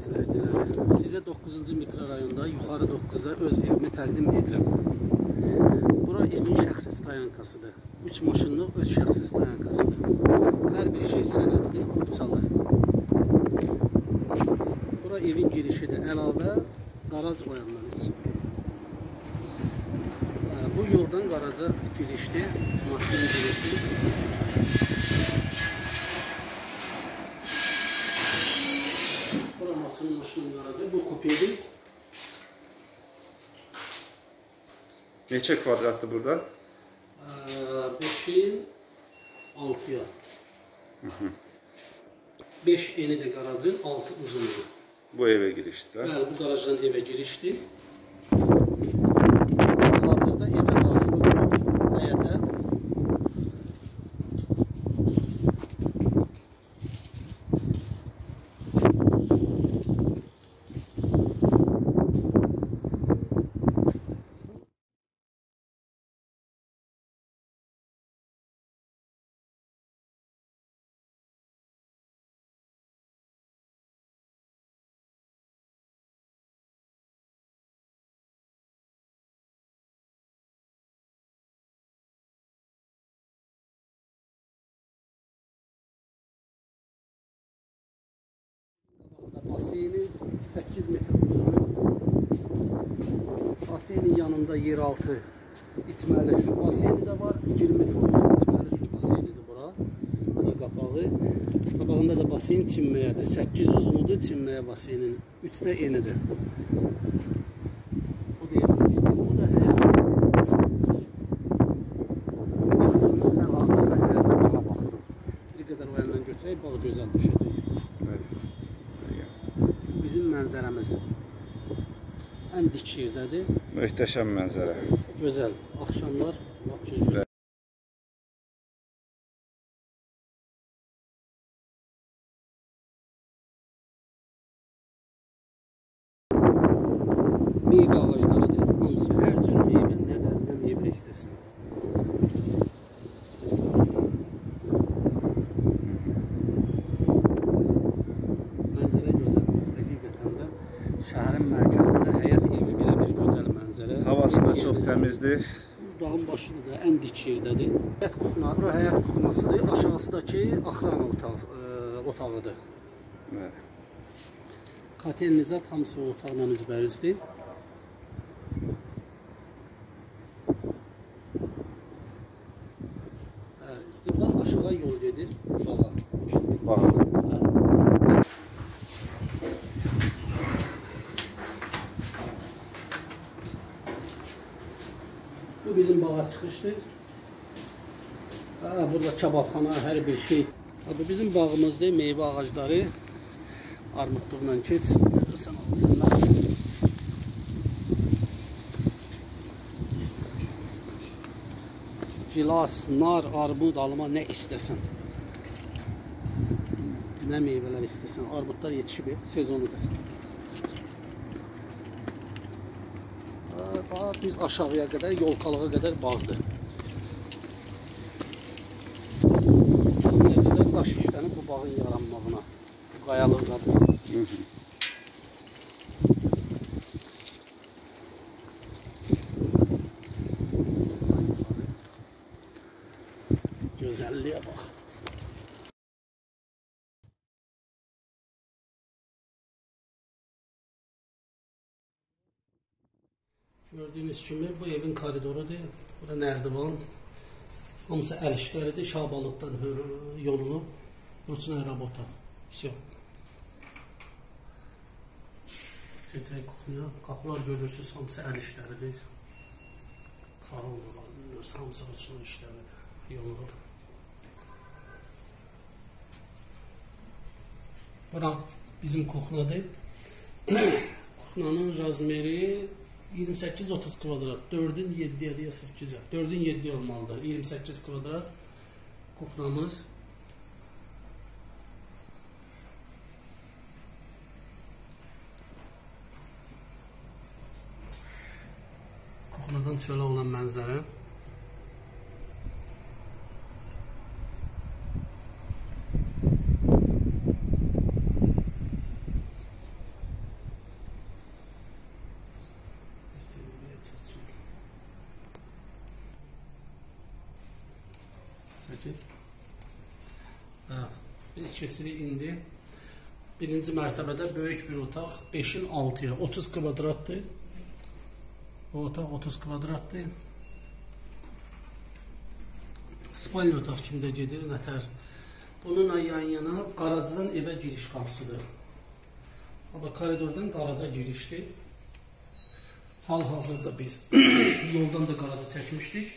izləyicilər. Sizə 9-cu mikrorayonda, yuxarı 9-da öz evimi təqdim edirəm. Bura evin şəxsi stayankasıdır. 3 maşınlıq öz şəxsi stayankasıdır. Hər bir şey sənədli, qupçalı. Bura evin girişidir. Əlavə qaraj qoyanlar üçün. Ə, Bu yoldan qaraja girişdir, maşının girişi. kopyeli. Neçe kvadrattı burada? 5'in 6'ya. 5 enidir garajın, 6 uzunluğu. Bu eve girişti. Bəli, bu garajdan evə girişdi. Baseyni 8 metr uzun. Baseynin yanında yeraltı içməli su baseyni də var. 20 tonluq içməli su baseynidir bura. Bu da qapağı. Qabağında da baseyn çinməyədir. 8 uzunudur çinməyə baseynin. 3 də enidir. Bir qədər o yandan götürək, bağ gözəl düşəcək. Bəli. Bizim mənzərəmiz ən dik yerdədir. Möhtəşəm mənzərə. Gözəl. Axşamlar şey gözəl. Meyvə ağaclarıdır. Hamısı hər cür meyvə, nə də nə meyvə istəsən. Mənzərə gözəl. Həqiqətən də şəhərin mərkəzində həyət evi belə bir gözəl Havası da çox təmizdir. Dağın başında da ən dik yerdədir. Həyət kuxna, bura həyət kuxnasıdır. Aşağısındakı axrana otaq, ə, otağıdır. Bəli. Kotelnizat hamısı otaqla üzbəyüzdür. Hə, İstiqlal aşağı yol gedir bağa. Bax. Hə. Bağa çıxışdır. Ha, burada kababxana, hər bir şey. Ha, bu bizim bağımızdır, meyvə ağacları. Armudluqla keç. Sən. Gilas, nar, armud, alma nə istəsən. Nə meyvələr istəsən. Armudlar yetişib, sezonudur. Ha, Bax, biz aşağıya qədər, yolkalığa qədər bağdır. Üstünə qədər daş işlənib bu bağın yaranmağına. Bu qayalıqlar. Hı -hı. Gözəlliyə bax. Gördüyünüz kimi bu evin koridorudur. Bura nərdivan. Hamısı əl işləridir. Şabalıqdan hö- yolunub. Ruçina rabota. Все. Keçək kuxuya. Qapılar görürsünüz, hamısı əl işləridir. Karollar, hamısı ruçina işləridir. Yolunub. Bura bizim kuxnadır. Kuxnanın razmeri 28-30 kvadrat. 4-ün 7-yə deyə 8-ə. 4-ün 7 olmalıdır. 28 kvadrat kuxnamız. Kuxnadan çölə olan mənzərə. Peki. Hə, biz keçirik indi. Birinci mərtəbədə böyük bir otaq, 5-in 6-ya, 30 kvadratdır. Bu otaq 30 kvadratdır. Spalni otaq kimdə gedir, nətər? Bununla yan-yana qaracıdan evə giriş qapısıdır. Amma koridordan qaraca girişdir. Hal-hazırda biz yoldan da qaracı çəkmişdik.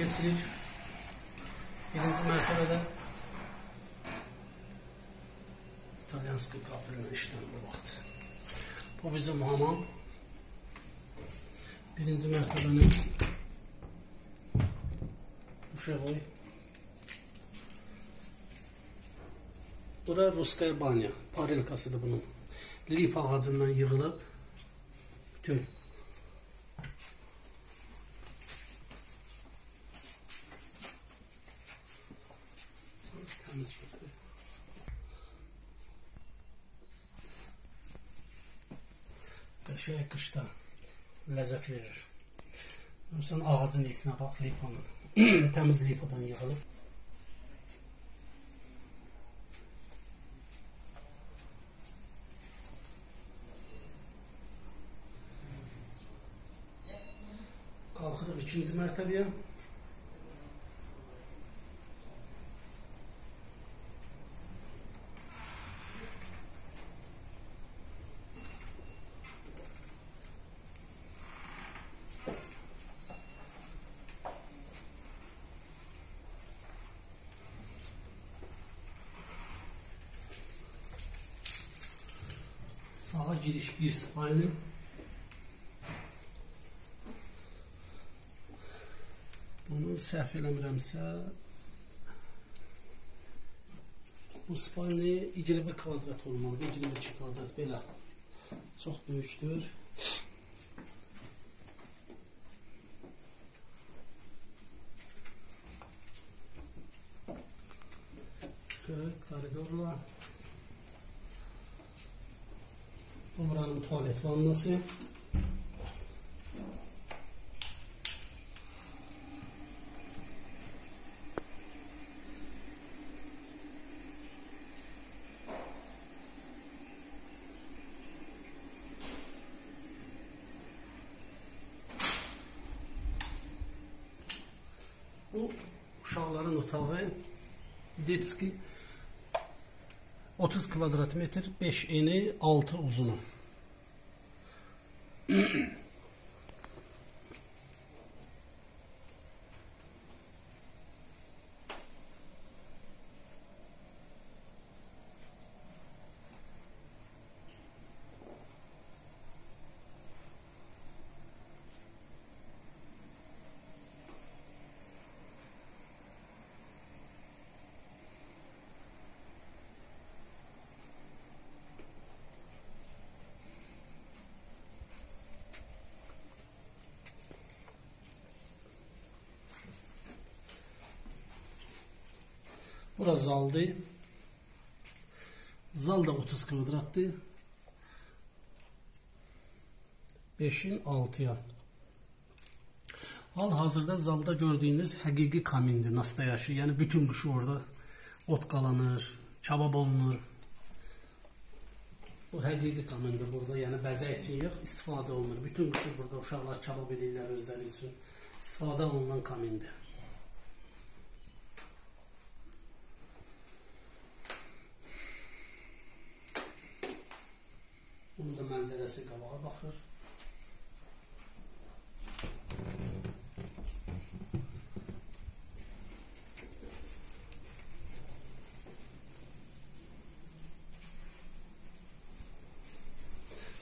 Keçirik birinci mərtəbədə İtalyanski kafirlə işləm bu vaxt. Bu bizim hamam. Birinci mərtəbənin uşağı. Bura Ruskaya banya. Parilkasıdır bunun. Lip ağacından yığılıb bütün Gördüğünüz şekilde. Taşa yakışta lezzet verir. Sen ağacın iyisine bak liponun. Təmiz lipodan yığılıb. Qalxırıq ikinci mərtəbəyə. Sağa giriş bir spalni. Bunu səhv eləmirəmsə bu spalni 20 kvadrat olmalıdır. 22 kvadrat belə. Çox böyükdür. Çıxırıq koridorla. Bu buranın tuvalet vannası. Bu uşaqların otağı detski 30 kvadrat metr, 5 eni, 6 uzunu. Bura zaldır. Zal da 30 kvadratdır. 5-in 6-ya. Hal-hazırda zalda gördüyünüz həqiqi kamindir, nastayaşı. Yəni bütün qışı orada ot qalanır, kabab olunur. Bu həqiqi kamindir burada, yəni bəzək üçün yox, istifadə olunur. Bütün qışı burada uşaqlar kabab edirlər özləri üçün. İstifadə olunan kamindir. Neresi Gavaa Bahır?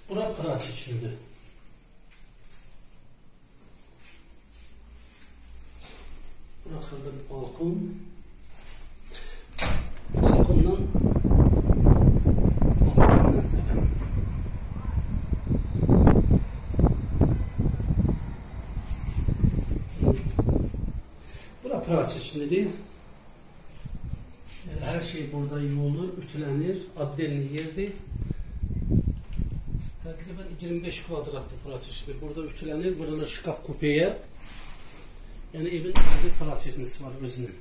Bura Pırat içindi. Bura Hırdık Balkon, Kıraç içinde değil. Yani her şey burada yoğulur, ütülenir, adlenli yerdi. Takriben 25 kvadratlı Fırat içinde. Burada ütülenir, burada şıkaf kupeye. Yani evin bir Fırat içindesi var özünün.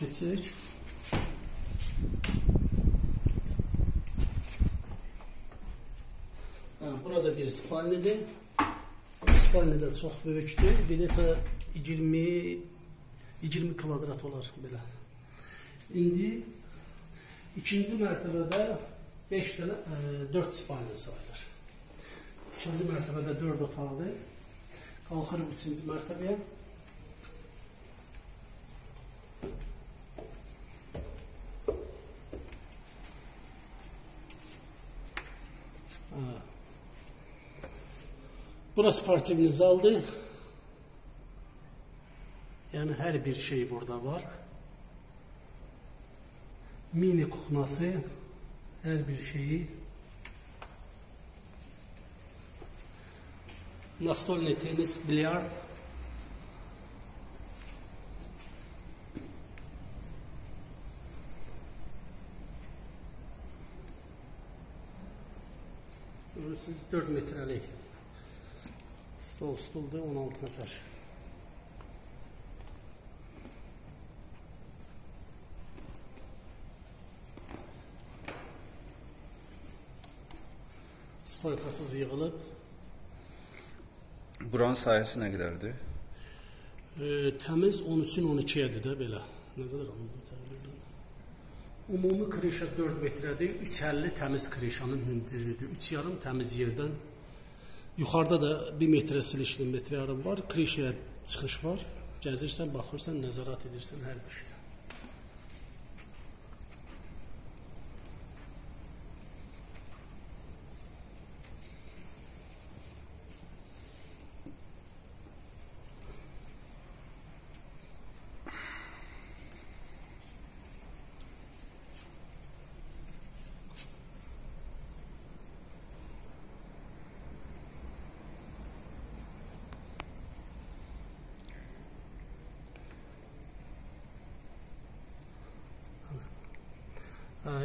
Geçelim. Bir spalnidir. Spalni də çox böyükdür. Bir də 20 20 kvadrat olar belə. İndi ikinci mərtəbədə 5 dənə ə, 4 spalni sayılır. İkinci mərtəbədə 4 otaqdır. Qalxırıq üçüncü mərtəbəyə. Burası sportivni zaldır. Yəni hər bir şey burada var. Mini kuxnası, hər bir şeyi. Настольный tenis, bilyard. Görürsünüz 4 metrelik stol stuldur 16 nəfər. Stoykasız yığılıb. Buranın sayəsi nə qədərdir? E, təmiz 13-ün 12-yədir də belə. Nə qədər oldu təqribən? Ümumi krişa 4 metrədir. 3.50 təmiz krişanın hündürlüyüdür. 3 yarım təmiz yerdən. Yuxarıda da 1 metrə silişli metrə yarım var. Krişaya çıxış var. Gəzirsən, baxırsan, nəzarət edirsən hər bir şeyə.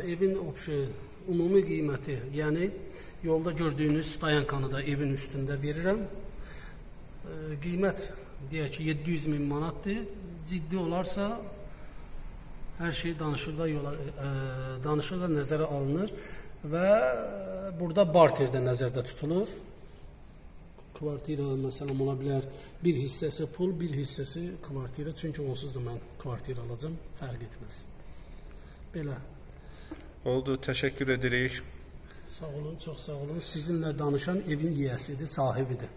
Evin obşu ümumi qiyməti, yəni yolda gördüyünüz stayankanı da evin üstündə verirəm. Qiymət deyək ki 700 min manatdır. Ciddi olarsa hər şey danışıqla yola ə, danışıqla nəzərə alınır və burada barter də nəzərdə tutulur. Kvartira məsələn ola bilər bir hissəsi pul, bir hissəsi kvartira. Çünki onsuz da mən kvartira alacağam, fərq etməz. Belə. Oldu, təşəkkür edirik. Sağ olun, çox sağ olun. Sizinlə danışan evin yiyəsidir, sahibidir.